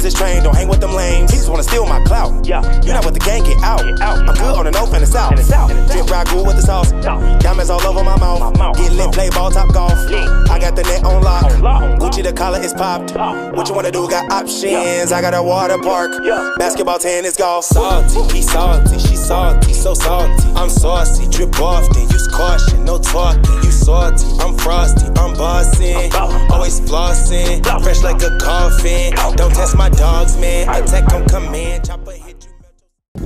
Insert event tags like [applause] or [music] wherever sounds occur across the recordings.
slave. Killers is trained, don't hang with them lames. He just wanna steal my clout. Yeah, you're not with the gang, get out. out I'm good on the north and the south. Drip ragu with the sauce. Diamonds all over my mouth. my Get lit, play ball, top golf. I got the net on lock. Gucci the collar is popped. What you wanna do? Got options. I got a water park. Basketball, tennis, golf. Salty, he salty, she salty, so salty. I'm saucy, drip off, then use caution, no talking. You salty, I'm frosty, I'm bossing. Always flossing, fresh like a coffin. Don't test my dogs, man. Attack, come in. Chopper hit you.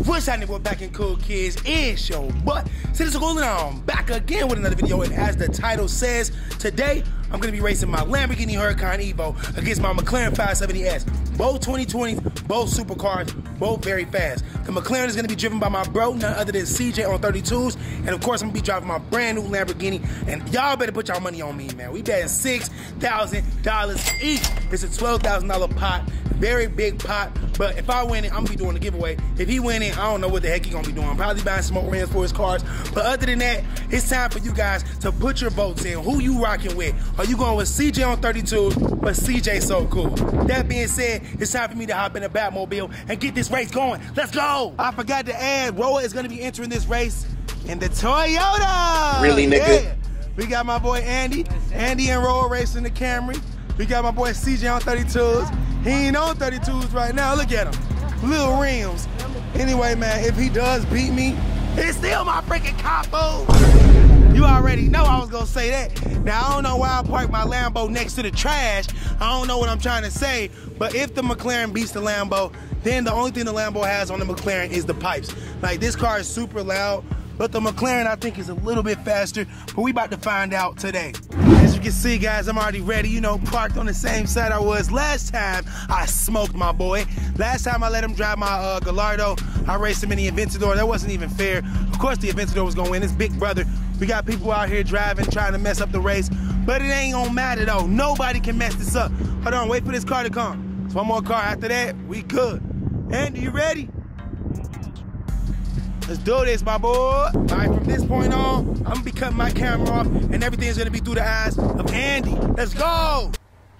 What's happening? We're back in Cool Kids and Show. But since it's going on, back again with another video. And as the title says, today I'm gonna be racing my Lamborghini Huracan Evo against my McLaren 570S. Both 2020s, both supercars, both very fast. The McLaren is gonna be driven by my bro, none other than CJ on 32s. And of course, I'm gonna be driving my brand new Lamborghini. And y'all better put y'all money on me, man. We betting $6,000 each. It's a $12,000 pot, very big pot. But if I win it, I'm gonna be doing the giveaway. If he win it, I don't know what the heck he gonna be doing. Probably buying smoke rings for his cars. But other than that, it's time for you guys to put your votes in. Who you rocking with? Are you going with CJ on 32? But CJ so cool. That being said, it's time for me to hop in a Batmobile and get this race going. Let's go! I forgot to add, Roa is gonna be entering this race in the Toyota. Really, nigga? Yeah. We got my boy Andy. Andy and Roa racing the Camry. We got my boy CJ on 32s. He ain't on 32s right now. Look at him. Little rims. Anyway, man, if he does beat me, it's still my freaking capo. You already know I was gonna say that. Now I don't know why I parked my Lambo next to the trash. I don't know what I'm trying to say, but if the McLaren beats the Lambo, then the only thing the Lambo has on the McLaren is the pipes. Like this car is super loud, but the McLaren I think is a little bit faster. But we about to find out today. Can see, guys, I'm already ready. You know, parked on the same side I was last time I smoked my boy. Last time I let him drive my uh, Gallardo, I raced him in the Aventador. That wasn't even fair. Of course, the Aventador was gonna win. It's big brother. We got people out here driving, trying to mess up the race, but it ain't gonna matter though. Nobody can mess this up. Hold on, wait for this car to come. It's one more car. After that, we good. Andy, you ready? Let's do this, my boy. All right, from this point on, I'm gonna be cutting my camera off, and everything's gonna be through the eyes of Andy. Let's go.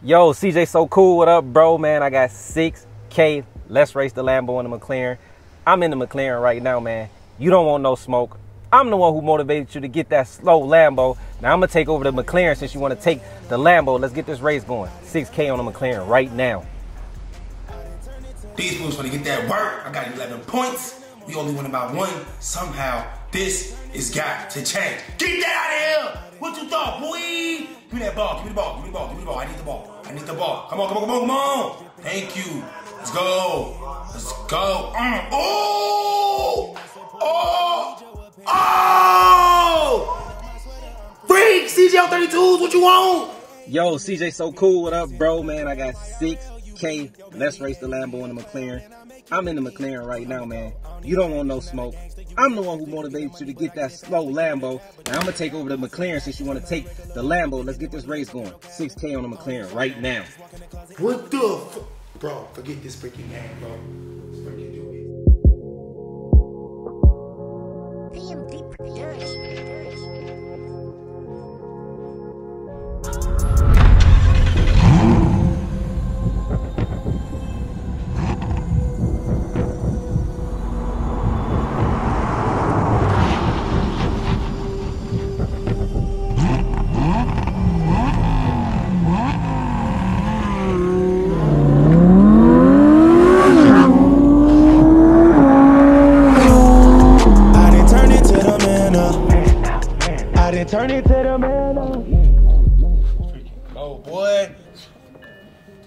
Yo, CJ so cool. What up, bro? Man, I got 6K. Let's race the Lambo and the McLaren. I'm in the McLaren right now, man. You don't want no smoke. I'm the one who motivated you to get that slow Lambo. Now I'm gonna take over the McLaren since you want to take the Lambo. Let's get this race going. 6K on the McLaren right now. These fools gonna get that work. I got 11 points. We only win about one. Somehow, this is got to change. Get that out of here! What you thought, boy? Give me that ball. Give me the ball. Give me the ball. Give me the ball. I need the ball. I need the ball. Come on, come on, come on, come on. Thank you. Let's go. Let's go. Mm. Oh! Oh! Oh! Freak! CGL 32s, what you want? Yo, CJ so cool. What up, bro? Man, I got 6K. Let's race the Lambo and the McLaren. I'm in the McLaren right now, man. You don't want no smoke. I'm the one who motivated you to get that slow Lambo. Now I'm gonna take over the McLaren since you want to take the Lambo. Let's get this race going. 6K on the McLaren right now. What the fu- Bro, forget this freaking game, bro. Up. I didn't turn into the man up. Oh, boy.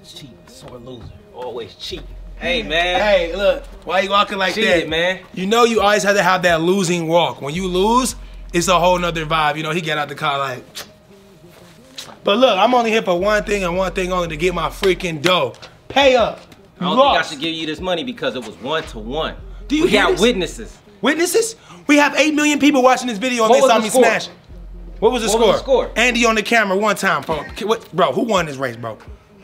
Cheat, sore loser. Always cheat. Hey, man. Hey, look, why you walking like Cheated, that? man. You know you always have to have that losing walk. When you lose, it's a whole nother vibe. You know, he get out the car like, [tsk] But look, I'm only here for one thing and one thing only to get my freaking dough. Pay up. I don't think I should give you this money because it was one to one. Do you we got this? witnesses. Witnesses? We have 8 million people watching this video and What they was saw the me score? smash. What was the What score? was the score? Andy on the camera one time. From, what, bro, who won this race, bro?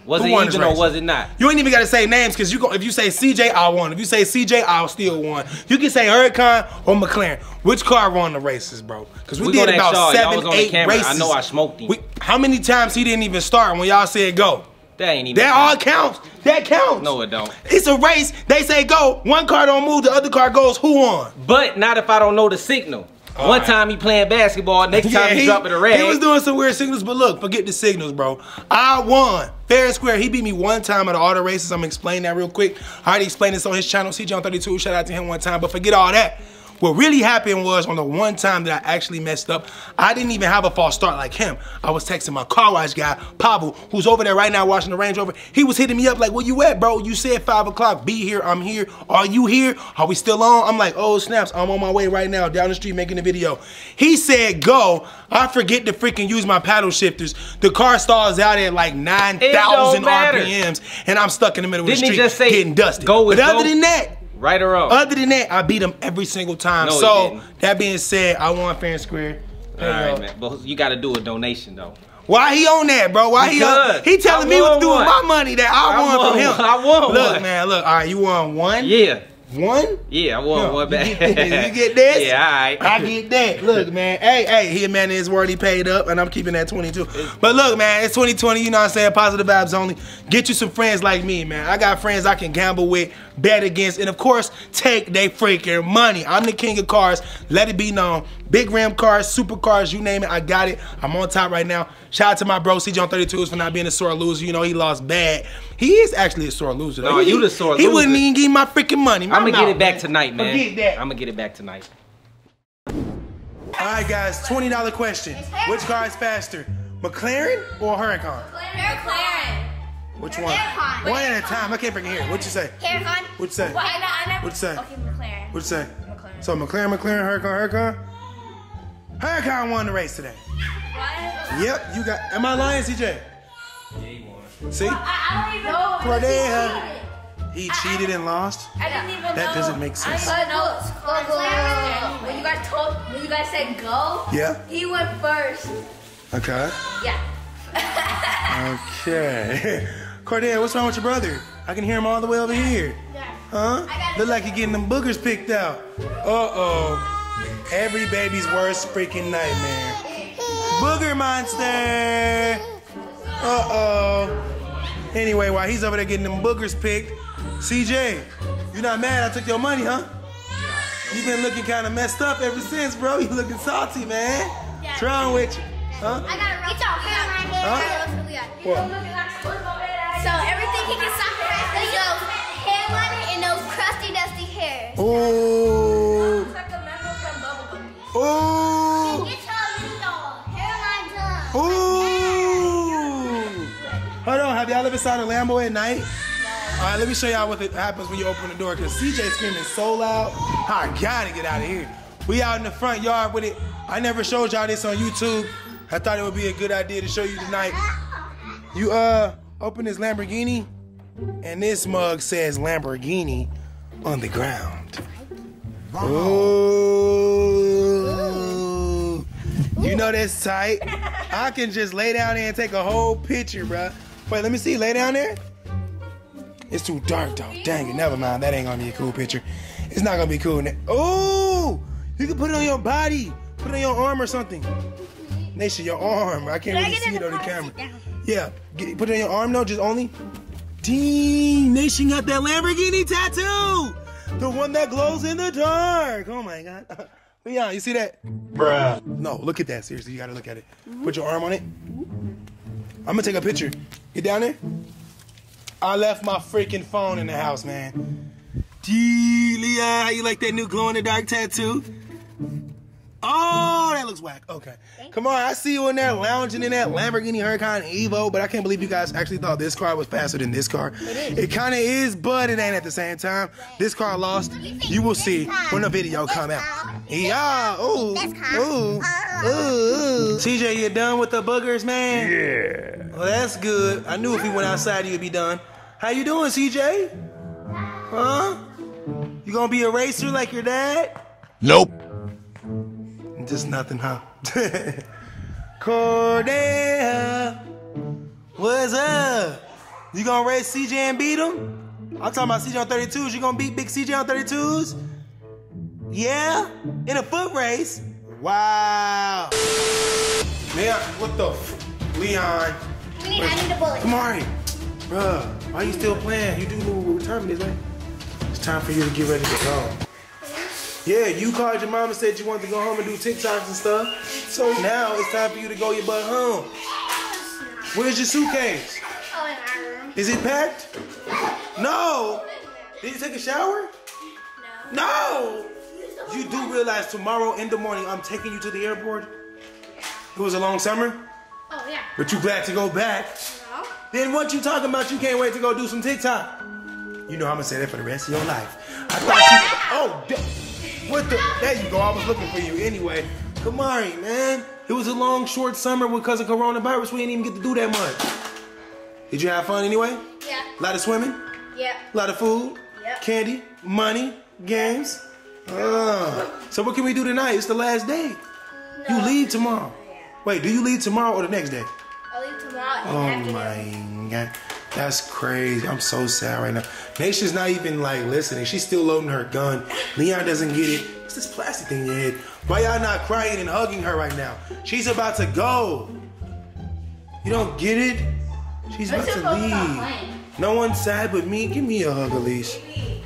Was Who it even or was it not? You ain't even gotta say names because you go, if you say CJ, I won. If you say CJ, I'll still won. You can say Huracan or McLaren. Which car won the races, bro? Because we, We did about y'all. Y'all seven, was on the eight camera. I races. know I smoked him. We, how many times he didn't even start when y'all said go? That ain't even. That all counts. That counts. No, it don't. It's a race. They say go. One car don't move. The other car goes. Who won? But not if I don't know the signal. One right. time he playing basketball, next time he, he, dropping a rag. he was doing some weird signals, but look, forget the signals, bro. I won fair and square. He beat me one time at all the races. I'm gonna explain that real quick. I already explained this on his channel, CJ on 32. Shout out to him one time, but forget all that. What really happened was on the one time that I actually messed up, I didn't even have a false start like him. I was texting my car wash guy, Pavel, who's over there right now watching the Range Rover. He was hitting me up like, where you at, bro? You said five o'clock. Be here. I'm here. Are you here? Are we still on? I'm like, oh, snaps. I'm on my way right now down the street making a video. He said, go. I forget to freaking use my paddle shifters. The car stalls out at like 9,000 don't. RPMs, and I'm stuck in the middle of Didn't the he street just say, getting dusted. go but other than that, right or wrong. other than that, I beat him every single time. No, so that being said, I won fair and square. all right, man. But you got to do a donation though. Why he on that, bro? Why he on? He telling me what to do with my money that I, I won, won from him. I won Look, one. man, look. All right, you won one. Yeah, One. yeah, I won Yeah, one back. you get this? [laughs] Yeah, all right. I get that. Look, man. Hey, hey, he a man is he paid up, and I'm keeping that 22. But look, man, it's 2020. You know what I'm saying? Positive vibes only. Get you some friends like me, man. I got friends I can gamble with, bet against, and of course, take they freaking money. I'm the king of cars. Let it be known. Big rim cars, super cars, you name it, I got it. I'm on top right now. Shout out to my bro CJ on 32s for not being a sore loser. You know he lost bad. He is actually a sore loser. though. No, He- you the sore loser. He wouldn't even give me my freaking money. I'm gonna get it back man. tonight, man. Forget that. I'm gonna get it back tonight. All right, guys, twenty dollar question. Which car is faster, McLaren or Huracan? McLaren. Which one? Huracan. One at a time. I can't freaking hear. What you say? Huracan. What'd you say? Well, I, know- I never. What'd you say? Okay, McLaren. What'd you say? McLaren. So McLaren, McLaren, Huracan, Huracan. Huracan won the race today. What? Yep, you got. Am I lying, CJ? See, I, I don't even know. Cordea. he cheated and lost. I didn't even know. That doesn't make sense. I didn't know. Go, go, go. When you guys told, when you guys said go, Yeah. he went first. Okay. Yeah. Okay. [laughs] Cordea, what's wrong with your brother? I can hear him all the way over here. Huh? Look like you're getting them boogers picked out. Uh-oh. Every baby's worst freaking nightmare. Booger monster! Uh-oh. Anyway, while he's over there getting them boogers picked, CJ, you not mad I took your money, huh? you been looking kind of messed up ever since, bro. You looking salty, man. What's wrong with you? Huh? I got it. Get your hair right Huh? What? So everything he can stop is those hairline and those crusty, dusty hairs. Ooh. Ooh. Get your hairline done. Ooh. Hold on, have y'all ever saw the Lambo at night? All right, let me show y'all what it happens when you open the door. Cause CJ screaming so loud, I gotta get out of here. We out in the front yard with it. I never showed y'all this on YouTube. I thought it would be a good idea to show you tonight. You uh open this Lamborghini, and this mug says Lamborghini on the ground. Ooh. You know that's tight. I can just lay down there and take a whole picture, bruh. Wait, let me see. Lay down there. It's too dark though. Dang it, never mind. That ain't gonna be a cool picture. It's not gonna be cool. Oh, you can put it on your body. Put it on your arm or something. Nation, your arm. I can't really see it on the camera. Yeah, get, put it on your arm though, just only. Dang, Nation got that Lamborghini tattoo. The one that glows in the dark. Oh my god. [laughs] Leon, you see that? Bruh. No, look at that. Seriously, you gotta look at it. Put your arm on it. I'm gonna take a picture. Get down there. I left my freaking phone in the house, man. Gee, Leon, how you like that new glow in the dark tattoo? Oh, that looks whack. Okay. Come on, I see you in there lounging in that Lamborghini Huracan Evo, but I can't believe you guys actually thought this car was faster than this car. It is. It kind of is, but it ain't at the same time. This car lost. You will see when the video come out. Yeah. Ooh. That's hot. Ooh. Uh, Ooh. CJ, you done with the boogers, man? Yeah. Well, that's good. I knew if we went outside, you'd be done. How you doing, CJ? Huh? You gonna be a racer like your dad? Nope. Just nothing, huh? [laughs] Cordea, what's up? You gonna race CJ and beat him? I'm talking about CJ on 32s. You gonna beat Big CJ on 32s? Yeah? In a foot race? Wow. Leon, what the f- Leon, we need, I need a bullet. Camari, bruh, why you still playing? You do know what time it is, right? It's time for you to get ready to go. Yeah, you called your mom and said you wanted to go home and do TikToks and stuff. So now it's time for you to go your butt home. Where's your suitcase? Oh, in our room. Is it packed? No. Did you take a shower? No. No. You do realize tomorrow in the morning I'm taking you to the airport? It was a long summer, Oh, yeah. but you glad to go back. No. Then what you talking about? You can't wait to go do some TikTok. You know I'm gonna say that for the rest of your life. I thought you. Oh, what the? There you go. I was looking for you anyway. Camari, man, it was a long, short summer because of coronavirus. We didn't even get to do that much. Did you have fun anyway? Yeah. A lot of swimming, Yeah. a lot of food, Yeah. candy, money, games. Ah. so what can we do tonight? It's the last day. You leave tomorrow. Wait, do you leave tomorrow or the next day? I'll leave tomorrow Oh afternoon. my god. That's crazy. I'm so sad right now. Nation's not even like listening. She's still loading her gun. Leon doesn't get it. What's this plastic thing in your head? Why y'all not crying and hugging her right now? She's about to go. You don't get it? She's about to leave. No one's sad but me. Give me a hug, Elise.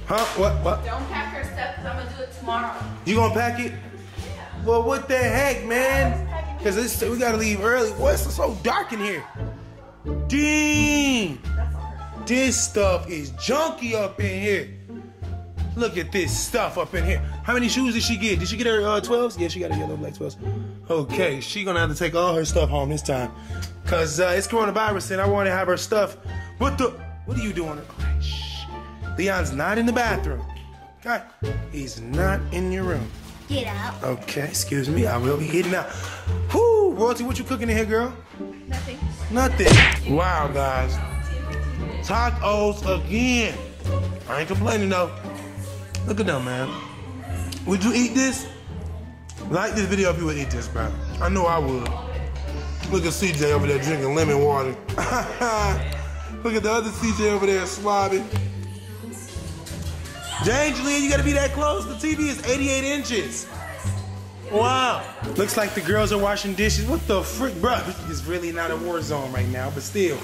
Huh? What? What? Don't pack her stuff because I'm going to do it tomorrow. You gonna pack it? Yeah. Well, what the heck, man? Cause it's, we gotta leave early. What's so dark in here? Dang! This stuff is junky up in here. Look at this stuff up in here. How many shoes did she get? Did she get her uh, 12s? Yeah, she got her yellow black 12s. Okay, she gonna have to take all her stuff home this time. Cause uh, it's coronavirus and I wanna have her stuff. What the? What are you doing? Okay, shh. Leon's not in the bathroom. Okay, he's not in your room. Get out. Okay, excuse me. I will be hitting out. Whoo, Royalty, what you cooking in here, girl? Nothing. Nothing. Wow, guys. Tacos again. I ain't complaining though. Look at them, man. Would you eat this? Like this video if you would eat this, bro. I know I would. Look at CJ over there drinking lemon water. [laughs] Look at the other CJ over there slobbing. James, Julian, you gotta be that close. The TV is 88 inches. Wow. Looks like the girls are washing dishes. What the frick, bro? It's really not a war zone right now, but still.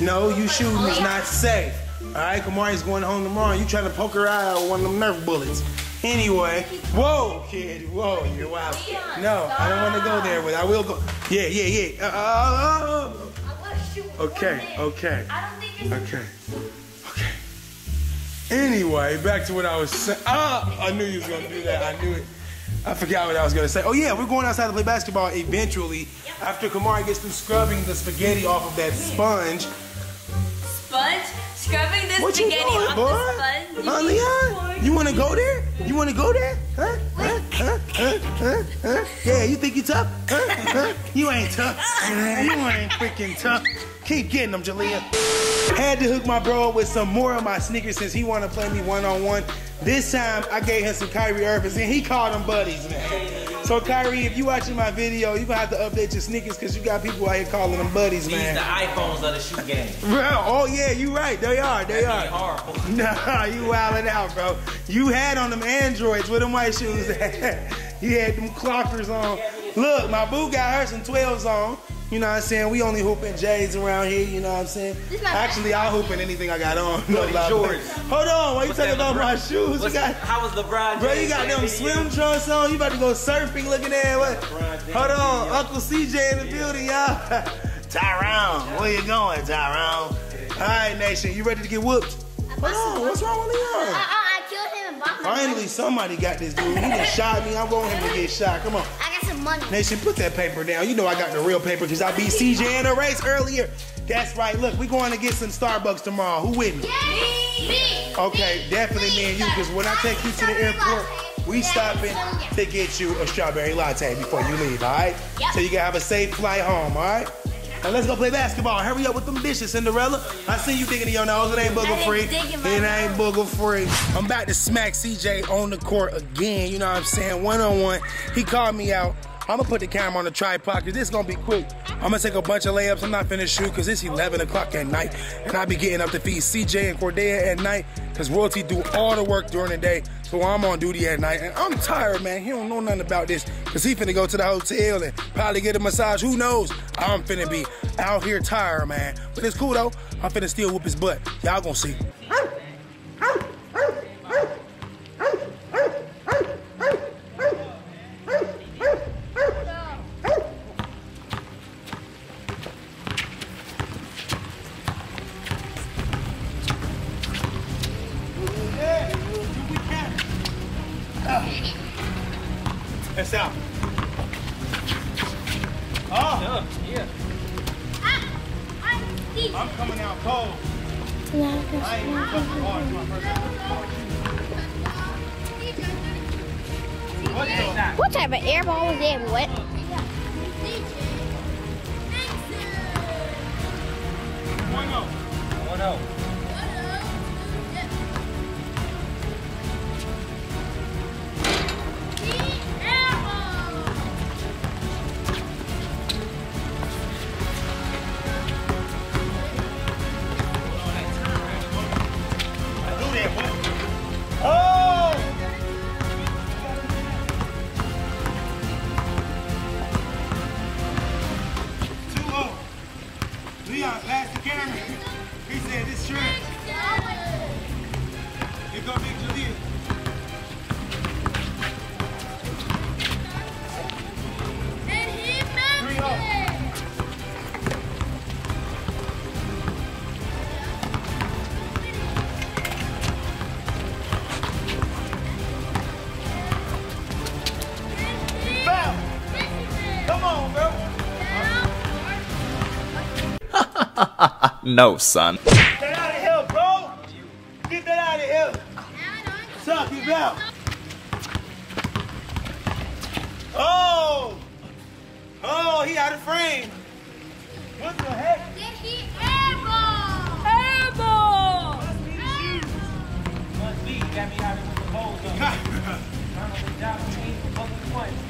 No, you shooting is not safe. All right, Camari's going home tomorrow. You trying to poke her eye out with one of them Nerf bullets. Anyway, whoa, kid, whoa, you're wild. No, I don't want to go there, but I will go. Yeah, yeah, yeah. Uh, uh, uh, I want to shoot. uh. Okay, okay. I don't think it's. Okay. Anyway, back to what I was saying. Ah, I knew you was gonna do that. I knew it. I forgot what I was gonna say. Oh yeah, we're going outside to play basketball eventually. After Camari gets through scrubbing the spaghetti off of that sponge. Sponge? Scrubbing this What you spaghetti doing, off boy? the sponge? Huh, Leon? You wanna go there? You wanna go there? Huh? Huh? Huh? Huh? Yeah, you think you tough? Huh? Huh? You ain't tough. You ain't freaking tough. Keep getting them, Jalea. Had to hook my bro up with some more of my sneakers since he wanna play me one-on-one. This time I gave him some Kyrie Irvings and he called them buddies, man. So Kyrie, if you watching my video, you gonna have to update your sneakers because you got people out here calling them buddies, These man. the iPhones of the shoe game. Bro, oh yeah, you right. They are. They They are. horrible. [laughs] Nah, you wildin' out, bro. You had on them androids with them white shoes. [laughs] you had them clockers on. Look, my boo got her some 12s on. You know what I'm saying? We only hooping J's around here, you know what I'm saying? Actually, I'll hoop in anything I got on. No Bloody lie. Jordans. Hold on, why you What's talking that, about my LeBron? shoes? You got, how was LeBron? bro, you got them swim trunks on. You about to go surfing looking at what? Hold on, video. Uncle CJ in the building, y'all. [laughs] Tyrone, where you going, Tyrone? All right, Nation, you ready to get whooped? Hold on, what's wrong with I, Leon? I, I killed him and bought my Finally, somebody got this dude. He just shot me. I want him to get shot. Come on. I got some money. Nation, put that paper down. You know I got the real paper because I beat CJ in a race earlier. That's right. Look, we going to get some Starbucks tomorrow. Who with me? Me. Me. Okay, definitely me and you because when I take you to the airport, we stopping to get you a strawberry latte before you leave, all right? Yep. So you can have a safe flight home, all right? Now let's go play basketball. Hurry up with them dishes, Cinderella. I see you digging in your nose. It ain't booger free. didn't dig in my It ain't booger free. I'm about to smack CJ on the court again. You know what I'm saying? One on one. He called me out. I'm gonna put the camera on the tripod because this is gonna be quick. I'm gonna take a bunch of layups. I'm not finna shoot because it's 11 o'clock at night. And I be getting up to feed CJ and Cordea at night because Royalty do all the work during the day. So I'm on duty at night. And I'm tired, man. He don't know nothing about this because he finna go to the hotel and probably get a massage. Who knows? I'm finna be out here tired, man. But it's cool though. I'm finna still whoop his butt. Y'all gonna see. I'm coming out cold. I ain't even fucking hard. My first. What the? What type of air ball was that? What? One oh. One oh. Pass the camera. He said this shrimp. Here go Big Jaleel. No, son. Get out of here, bro. Get that out of here. Suck it out. Oh. Oh, he out of frame. What the heck? Must be. You got me out here with the bowls on. Trying to good job of me fucking points.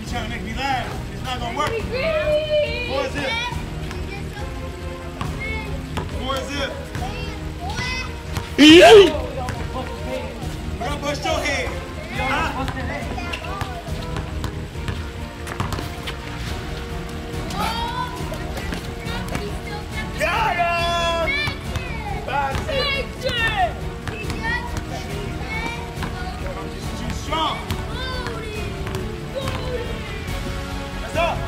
He's trying to make me laugh. It's not gonna work. Four zip. Four zip. Bro, bust your head. Huh? Got him. Five zip. Too strong. That's up. Five one.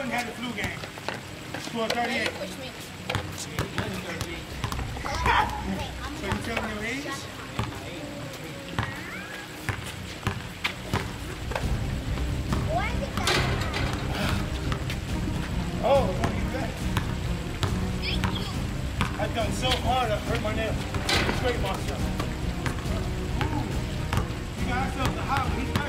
Jordan had the flu game. Scored 38. So you telling me your age? Oh, what you got? I done so hard I hurt my nail. Scrape myself. Ooh. You got yourself the hot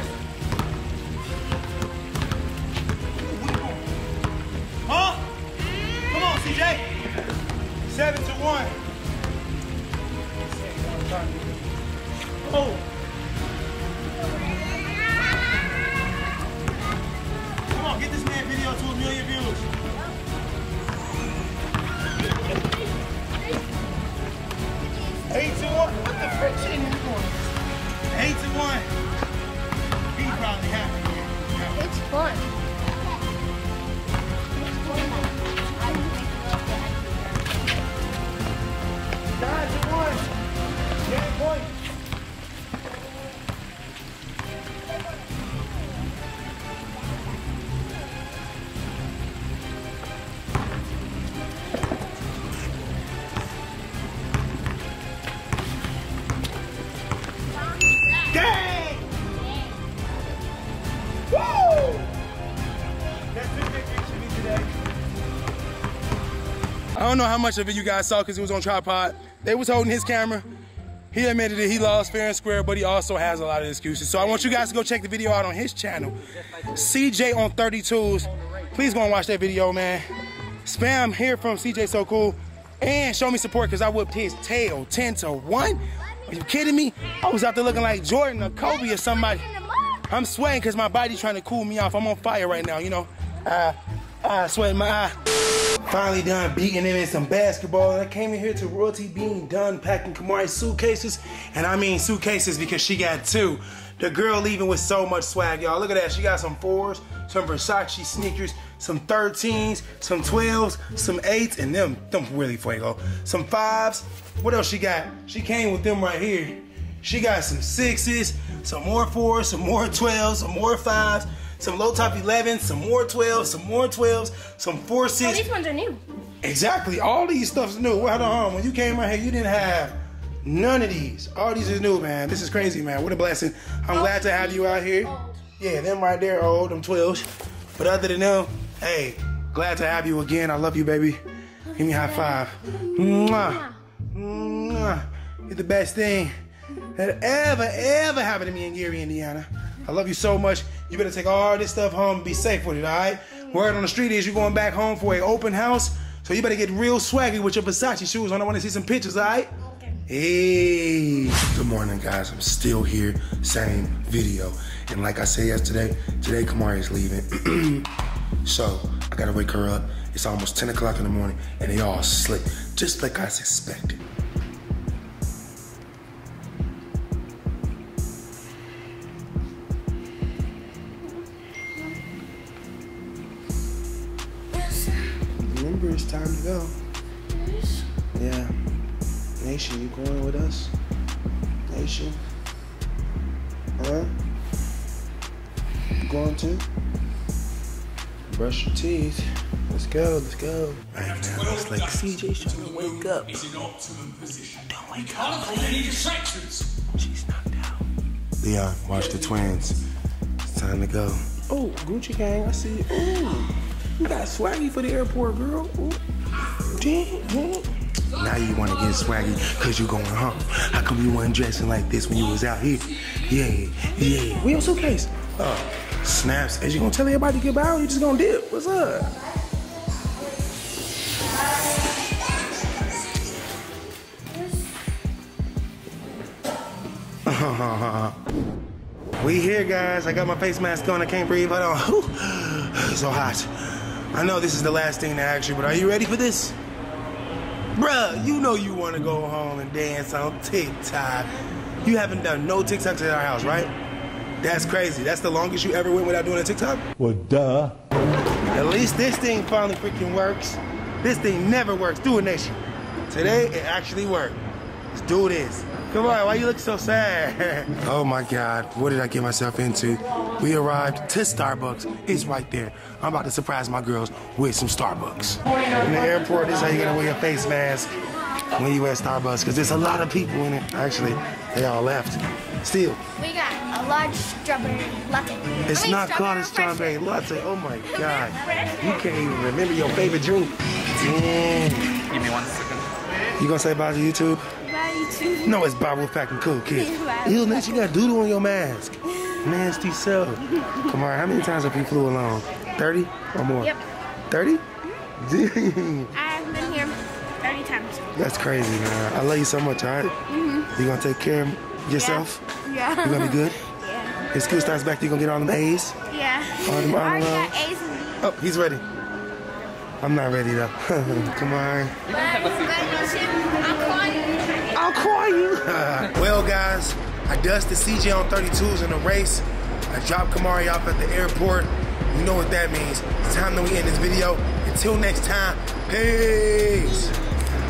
CJ. Seven to one. Don't know how much of it you guys saw because it was on tripod. They was holding his camera. He admitted that he lost fair and square, but he also has a lot of excuses. So I want you guys to go check the video out on his channel. CJ on 32s. Please go and watch that video, man. Spam here from CJ So Cool. And show me support because I whipped his tail 10 to 1. Are you kidding me? I was out there looking like Jordan or Kobe or somebody. I'm sweating because my body's trying to cool me off. I'm on fire right now, you know. Uh, uh, sweating my eye. Finally done beating him in some basketball. And I came in here to Royalty being done packing Camari's suitcases. And I mean suitcases because she got two. The girl leaving with so much swag, y'all. Look at that. She got some fours, some Versace sneakers, some 13s, some 12s, some 8s, and them, them really fuego. Some 5s. What else she got? She came with them right here. She got some 6s, some more 4s, some more 12s, some more 5s, some low top 11s, some more 12s, some more 12s, some 4 Oh, 6. these ones are new. Exactly. All these stuff's new. Well, hold on. When you came out here, you didn't have none of these. All these is new, man. This is crazy, man. What a blessing. I'm oh. glad to have you out here. Yeah, them right there, old, them 12s. But other than them, hey, glad to have you again. I love you, baby. Give me a high five. Mwah. Mwah. You're the best thing that ever, ever happened to me in Gary, Indiana. I love you so much. You better take all this stuff home and be safe with it, all right? Word on the street is you're going back home for a open house, so you better get real swaggy with your Versace shoes on. I want to see some pictures, all right? Hey. Good morning, guys. I'm still here, same video. And like I said yesterday, today Camari is leaving. [clears throat] so I gotta wake her up. It's almost 10 o'clock in the morning, and they all slick, just like I suspected. Remember, it's time to go. Yeah. Nation, you going with us? Nation? Huh? You going too? Brush your teeth. Let's go, let's go. Right now, it's like CJ trying to wake up. Don't wake up. She's knocked out. Leon, watch the twins. It's time to go. Oh, Gucci gang, I see you. Ooh, you got swaggy for the airport, girl. Ooh. Now you want to get swaggy because you going home. How come you weren't dressing like this when you was out here? Yeah, yeah. Where your suitcase? Oh, snaps. Is you gonna tell everybody to get by or you just gonna dip? What's up? [laughs] we here, guys. I got my face mask on. I can't breathe. Hold on. So hot. I know this is the last thing to ask you, but are you ready for this? Bruh, you know you want to go home and dance on TikTok. You haven't done no TikToks at our house, right? That's crazy. That's the longest you ever went without doing a TikTok? Well, duh. At least this thing finally freaking works. This thing never works. Do it, Nation. Today, it actually worked. Let's do this. Come on, why you look so sad? [laughs] oh my God, what did I get myself into? We arrived to Starbucks. It's right there. I'm about to surprise my girls with some Starbucks. In the airport, this is how you gotta wear your face mask when you at Starbucks, because there's a lot of people in it. Actually, they all left. Still, We got a large strawberry latte. it's I mean, not called a strawberry latte. Oh my God. You can't even remember your favorite drink. Damn. Give me one second. You gonna say bye to YouTube? No, it's Bob Wolfpack and Cool Kid. Ew, Nate, you got doodle on your mask. Nasty self. Come on, how many times have you flew alone? 30 or more? Yep. 30? Dang. I've been here 30 times. That's crazy, man. I love you so much, all right? You gonna take care of? Yourself? Yeah. You gonna be good? Yeah. If school starts back, you gonna get all them A's? Yeah. All them I already got A's. Oh, he's ready. I'm not ready though. Come on. But, I'm calling you. I'll call you. well, guys, I dusted CJ on 32s in a race. I dropped Camari off at the airport. You know what that means. It's time that we end this video. Until next time, peace.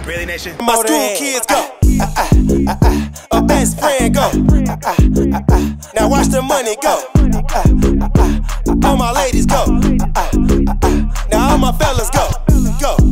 Really, Nation? My school kids go. Ah, ah, ah, ah. A best friend go. Ah, ah, ah, ah. Now watch the money go. Ah, ah, ah, ah. All my ladies go. Ah, ah, ah, ah. Now all my fellas go. Go.